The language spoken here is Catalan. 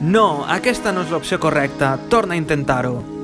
No, aquesta no és l'opció correcta. Torna a intentar-ho.